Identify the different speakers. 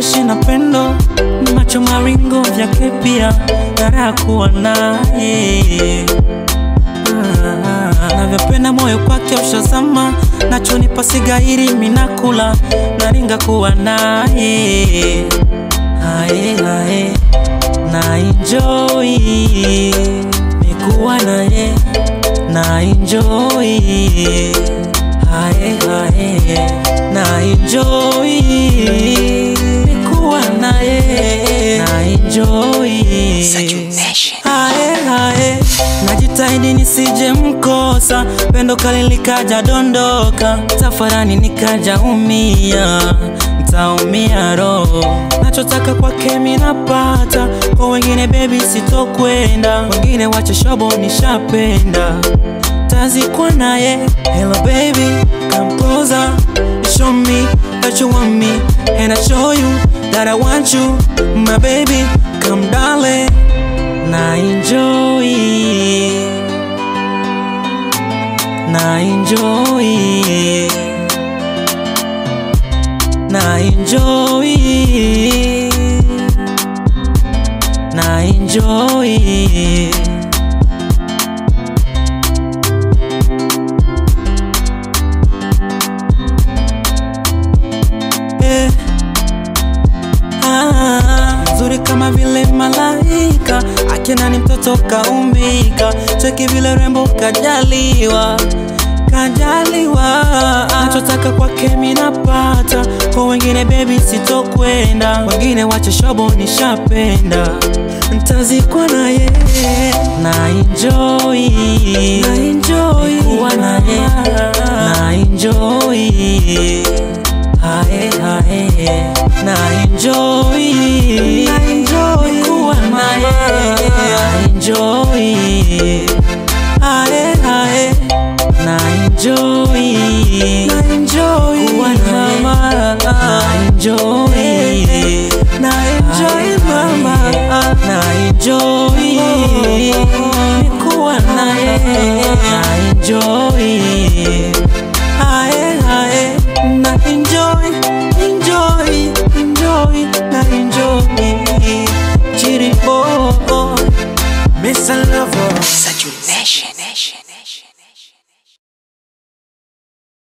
Speaker 1: freshi na pendo, macho maringo vyake pia nara kuwa naye. Ah, navyopenda moyo kwake ushazama, nachonipa sigairi minakula naringa kuwa naye. Ae, ae, na enjoy naye na enjoy. Ae, na enjoy najitahidi nisije mkosa, pendo kali likaja dondoka, safarani nikaja umia, ntaumia roho. Nachotaka kwake mi napata, kwa wengine bebi sitokwenda, wengine wache shobo nishapenda, tazikwa naye. Hello baby, come closer, show me that you want me, and I show you that I want you, my baby, come darling enjoy. Na enjoy. Na enjoy. Eh. Ah, nzuri kama vile malaika, akina ni mtoto kaumbika, cheki vile rembo kajaliwa kajaliwa, nachotaka kwake minapata, kwa wengine bebi sitokwenda, wengine wache shobo nishapenda, ntazikwa naye. Na enjoy. Na enjoy. Kuwa naye. Na enjoy. Ae, ae, na enjoy. Na enjoy. Kuwa naye. Na enjoy enjoy. Na enjoy. Kuwa naye na enjoy. Na enjoy mama. Na enjoy. Kuwa naye na enjoy. Ae, ae, na enjoy, enjoy, enjoy, na enjoy. Chiri.
Speaker 2: Mr. Lover